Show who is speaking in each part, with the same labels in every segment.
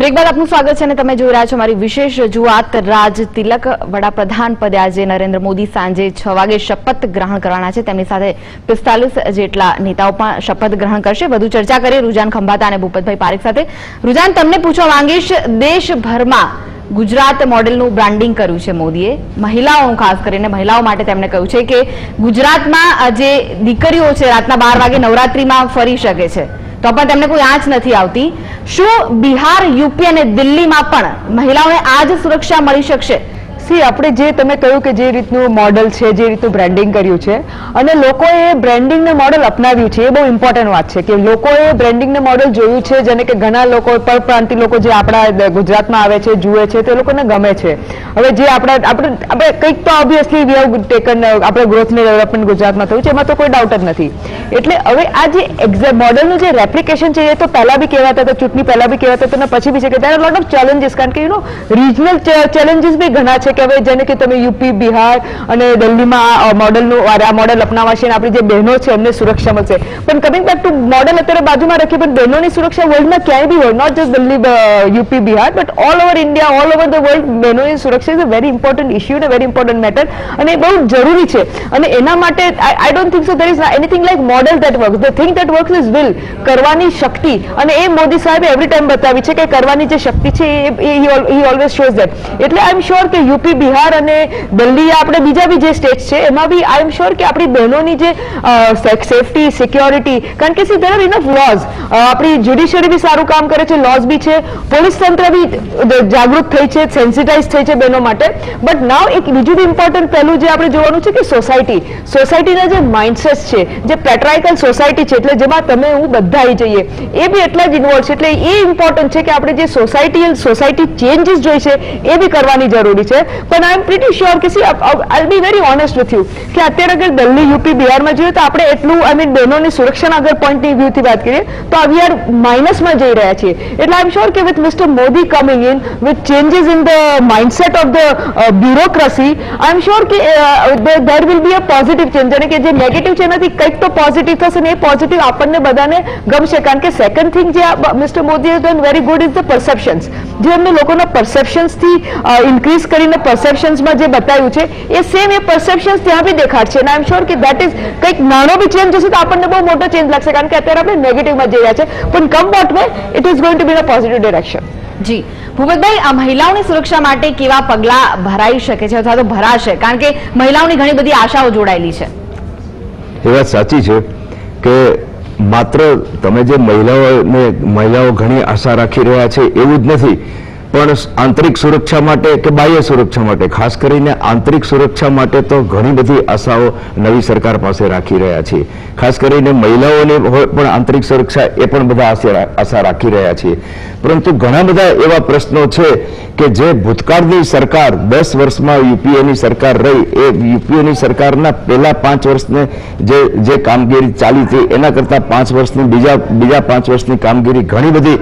Speaker 1: Break બાદ આપનું સ્વાગત છે અને તમે જોઈ રહ્યા છો મારી વિશેષ રજૂઆત. રાજ તિલક વડાપ્રધાન પદે આજે નરેન્દ્ર મોદી સાંજે છ વાગે શપથ ગ્રહણ કરવાના છે. તેમની સાથે પિસ્તાલીસ જેટલા નેતાઓ પણ શપથ ગ્રહણ કરશે. વધુ ચર્ચા કરીએ રુજાન ખંભાતા અને ભૂપતભાઈ પારેખ સાથે. રુજાન તમને પૂછવા માંગીશ, દેશભરમાં ગુજરાત મોડેલનું બ્રાન્ડિંગ કર્યું છે મોદીએ? મહિલાઓ, ખાસ કરીને મહિલાઓ માટે તેમણે કહ્યું છે કે ગુજરાતમાં જે દીકરીઓ છે, રાતના બાર વાગે નવરાત્રીમાં ફરી શકે છે. તો પણ તેમને કોઈ આંચ નથી આવતી. શું બિહાર, યુપી અને દિલ્હીમાં પણ મહિલાઓને આ જ સુરક્ષા મળી શકશે?
Speaker 2: સી આપણે જે તમે કહ્યું કે જે રીતનું મોડલ છે, જે રીતનું બ્રેન્ડિંગ કર્યું છે, અને લોકોએ બ્રેન્ડિંગને મોડલ અપનાવ્યું છે, એ બહુ ઇમ્પોર્ટન્ટ વાત છે કે લોકોએ બ્રેન્ડિંગને મોડલ જોયું છે, જેને કે ઘણા લોકો, પરપ્રાંતિ લોકો જે આપણા ગુજરાતમાં આવે છે, જુએ છે, તે લોકોને ગમે છે. હવે જે આપણા, આપણે આપણે કંઈક તો ઓબ્વિયસલી વી હેવ ટેકન આપણે ગ્રોથને ડેવલપમેન્ટ ગુજરાતમાં થયું છે, એમાં તો કોઈ ડાઉટ જ નથી. એટલે હવે આ જે એક્ઝેક્ટ મોડલનું જે રેપ્લિકેશન છે, એ તો પહેલાં બી કહેવાતા હતા, ચૂંટણી પહેલાં બી કહેવાતા હતા, અને પછી બી છે કે ત્યારે લોટ ઓફ ચેલેન્જીસ કારણ કે યુ નો રિજનલ ચેલેન્જીસ બી ઘણા છે કે હવે જેને કે તમે યુપી, બિહાર અને દિલ્હીમાં આ મોડલનું, આ મોડલ અપનાવાશે અને આપણી જે બહેનો છે એમને સુરક્ષા મળશે. પણ કમિંગ બેક ટુ મોડલ અત્યારે બાજુમાં રાખીએ, પણ બહેનોની સુરક્ષા વર્લ્ડમાં ક્યાંય બી હોય not just Delhi UP, Bihar but all over India all over the world બહેનોની સુરક્ષા is a very important issue અને વેરી ઇમ્પોર્ટન્ટ મેટર અને બહુ જરૂરી છે. અને એના માટે I don't think so there is anything like model that works the thing that works is will કરવાની શક્તિ. અને એ મોદી સાહેબે એવરી ટાઈમ બતાવી છે કે કરવાની જે શક્તિ છે એ હી ઓલવેઝ શોઝ દેટ એટલે આઈ એમ શ્યોર કે યુપી બિહાર અને દિલ્હી આપણે બીજા બી જે સ્ટેટ છે, એમાં બી આઈ એમ શ્યોર કે આપણી બહેનોની જે સેફટી સિક્યોરિટી કારણ કે સી દેર ઇનફ લોઝ આપણી જ્યુડિશિયરી બી સારું કામ કરે છે લોઝ બી છે, પોલીસ તંત્ર બી જાગૃત થઈ છે સેન્સિટાઇઝ થઈ છે બહેનો માટે. બટ નાવ એક બીજું બી ઇમ્પોર્ટન્ટ પહેલું જે આપણે જોવાનું છે કે સોસાયટી સોસાયટીના જે માઇન્ડસેટ છે, જે પેટ્રાઇકલ સોસાયટી છે, એટલે જેમાં તમે હું બધા આવી જઈએ, એ બી એટલા જ ઇન્વોલ્વ છે, એટલે એ ઇમ્પોર્ટન્ટ છે કે આપણે જે સોસાયટી સોસાયટી ચેન્જીસ જોઈ છે, એ બી કરવાની જરૂરી છે. પણ આઈ એમ પ્રિટી શ્યોર કે see I be very honest with you કે અત્યારે અગર દિલ્હી યુપી બિહારમાં જોઈએ તો આપણે એટલું આઈ મીન બહેનોની સુરક્ષાના અગર પોઈન્ટ વ્યૂથી વાત કરીએ, તો આવી આર માઇનસમાં જઈ રહ્યા છીએ. એટલે આઈ એમ શ્યોર કે with mister Modi coming in with changes in the mindset of the bureaucracy I am sure કે there will be a positive change અને કે જે નેગેટિવ છે એનાથી કંઈક તો પોઝિટિવ થશે ને એ પોઝિટિવ આપણને બધાને ગમશે. કારણ કે સેકન્ડ થિંગ જે mister Modi has done very good is the perceptions જે અમને લોકોના પરસેપ્શન્સથી ઇન્ક્રીઝ કરીને પરસેપ્શન્સમાં જે બતાવ્યું છે એ સેમ એ પરસેપ્શન્સ ત્યાં બી દેખાડશે અને આઈ એમ શ્યોર કે દેટ ઇઝ કંઈક નાનો બી ચેન્જ હશે તો આપણને બહુ મોટો ચેન્જ લાગશે કારણ કે અત્યારે આપણે નેગેટિવમાં જઈ રહ્યા છે. પણ come what way it is going to be a positive direction
Speaker 1: જી. ભૂપતભાઈ આ મહિલાઓની સુરક્ષા માટે કેવા પગલાં ભરાઈ શકે છે અથવા તો ભરાશે? કારણ કે મહિલાઓની ઘણી બધી આશાઓ જોડાયેલી છે.
Speaker 3: એ વાત સાચી છે કે માત્ર તમે જે મહિલાઓને મહિલાઓ ઘણી આશા રાખી રહ્યા છે એવું જ નથી. પણ આંતરિક સુરક્ષા માટે કે બાહ્ય સુરક્ષા માટે? ખાસ કરીને આંતરિક સુરક્ષા માટે તો ઘણી બધી આશાઓ નવી સરકાર પાસે રાખી રહ્યા છે. ખાસ કરીને મહિલાઓને હોય પણ આંતરિક સુરક્ષા એ પણ બધા આશા રાખી રહ્યા છે. પરંતુ ઘણા બધા એવા પ્રશ્નો છે કે જે ભૂતકાળની સરકાર દસ વર્ષમાં યુપીએની સરકાર રહી, એ યુપીએની સરકારના પહેલા પાંચ વર્ષને જે જે કામગીરી ચાલી હતી, એના કરતાં પાંચ વર્ષની બીજા બીજા પાંચ વર્ષની કામગીરી ઘણી બધી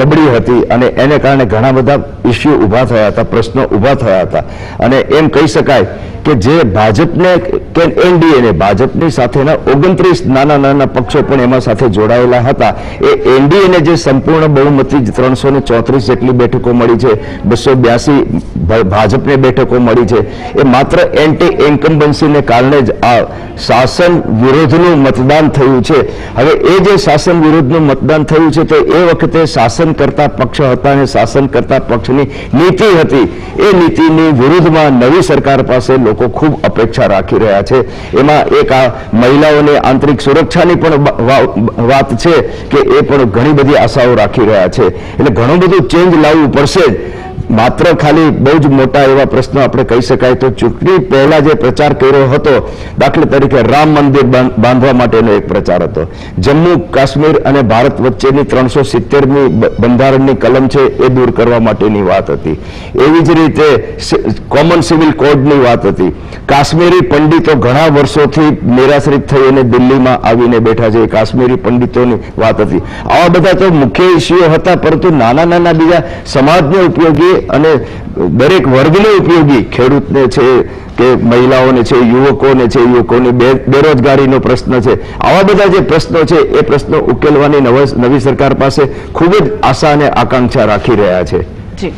Speaker 3: નબળી હતી અને એને કારણે ઘણા બધા ઇસ્યુ ઊભા થયા હતા, પ્રશ્નો ઊભા થયા હતા. અને એમ કહી શકાય કે જે ભાજપને કે એનડીએને, ભાજપની સાથેના ઓગણત્રીસ નાના નાના પક્ષો પણ એમાં સાથે જોડાયેલા હતા. એ એનડીએને જે સંપૂર્ણ બહુમતી ત્રણસો ચોત્રીસ જેટલી બેઠકો મળી છે, બસો બ્યાસી ભાજપને બેઠકો મળી છે. એ માત્ર એન્ટી ઇન્કમ્બન્સીને કારણે જ આ શાસન વિરોધનું મતદાન થયું છે. હવે એ જે શાસન વિરુદ્ધનું મતદાન થયું છે, તો એ વખતે શાસન કરતા પક્ષ હતા અને શાસન કરતા પક્ષની નીતિ હતી. એ નીતિની વિરુદ્ધમાં નવી સરકાર પાસે લોકો ખૂબ અપેક્ષા રાખી રહ્યા છે. એમાં એક આ મહિલાઓને આંતરિક સુરક્ષાની પણ વાત છે કે એ પણ ઘણી બધી આશાઓ રાખી રહ્યા છે. એટલે ઘણું બધું ચેન્જ લાવવું પડશે માત્ર ખાલી બહુ જ મોટા એવા પ્રશ્નો આપણે કહી શકાય તો ચૂંટણી પહેલા જે પ્રચાર કર્યો હતો, દાખલા તરીકે રામ મંદિર બાંધ- બાંધવા માટેનો એક પ્રચાર હતો. જમ્મુ, કાશ્મીર અને ભારત વચ્ચેની ત્રણસો સિત્તેરમી બંધારણની કલમ છે એ દૂર કરવા માટેની વાત હતી. એવી જ રીતે કોમન સિવિલ કોડની વાત હતી. કાશ્મીરી પંડિતો ઘણા વર્ષોથી નિરાશ્રિત થઈ અને દિલ્હીમાં આવીને બેઠા છે એ કાશ્મીરી પંડિતોની વાત હતી. આવા બધા તો મુખ્ય ઇસ્યુઓ હતા, પરંતુ નાના નાના બીજા સમાજને ઉપયોગી અને દરેક વર્ગને ઉપયોગી ખેડૂતને છે કે મહિલાઓને છે, યુવકોને છે, યુવકોની બેરોજગારીનો પ્રશ્ન છે. આવા બધા જે પ્રશ્નો છે, એ પ્રશ્નો ઉકેલવાની નવ- સરકાર પાસે ખૂબ જ આશા અને આકાંક્ષા રાખી રહ્યા છે.
Speaker 1: જી.